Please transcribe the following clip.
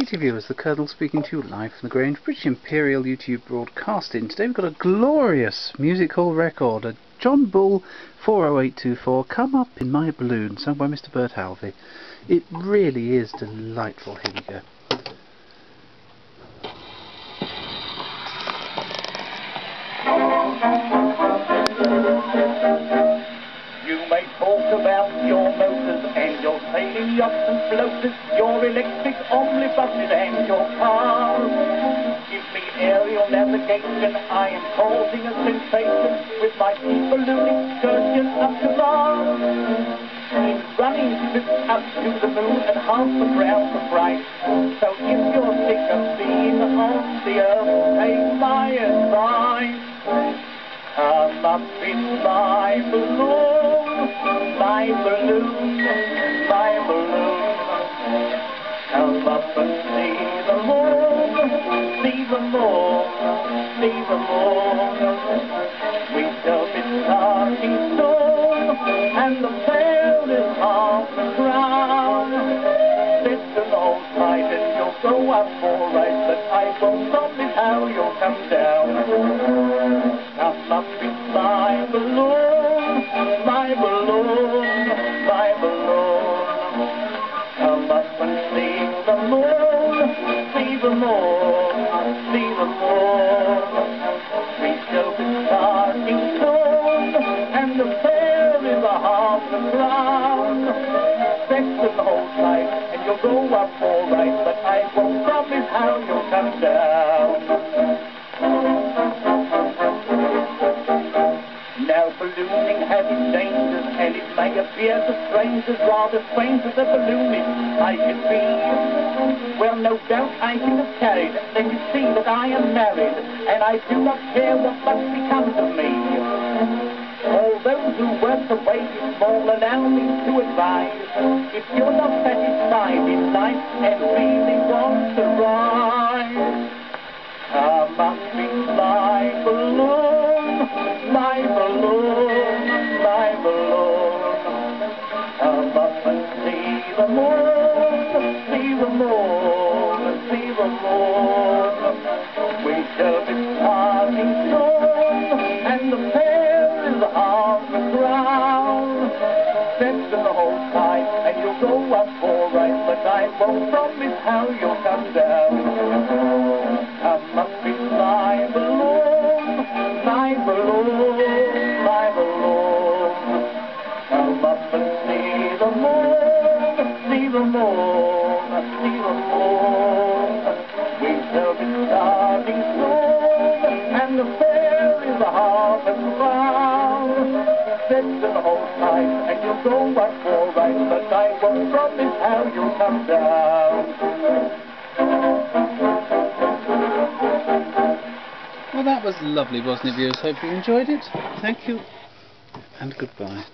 Katie viewers, the Colonel speaking to you live from the Grange British Imperial YouTube broadcasting. Today we've got a glorious music hall record, a John Bull 40824, Come Up in My Balloon, sung by Mr Bert Alvey. It really is delightful. Here we go. You may talk about your yachts and floaters, your electric omnibuses and your cars. Give me aerial navigation, I am causing a sensation with my balloon excursion up to Mars. In running trips up to the moon and half the ground of bright. So if you're sick of being on the earth, take my advice. Come up in my balloon, my balloon, my the moon. We shall be starting soon, and the fair is half the crown. Listen, old tight, and you'll go up all right, but I won't promise how you'll come down. Come up in my balloon, my balloon, my balloon. Come up and see the moon, see the moon, see the moon. And is you'll go up all right, but I won't promise how you'll come down. Now ballooning has its dangers, and it may appear to strangers rather strange that a balloonist I should be. Well, no doubt I should have carried, I do not care what must become of me. All those who work the wages small, allow me to advise, if you're not satisfied in life and really Hold tight, and you'll go up all right, but I won't promise how you'll come down. Come up in my balloon, my balloon, my balloon. Come up and see the moon, see the moon, see the moon. We shall be starting soon, and the fair is a half a crown. Section hold tight, and you'll go up all right, but I won't promise how you'll come down. Well, that was lovely, wasn't it, viewers? Hope you enjoyed it. Thank you, and goodbye.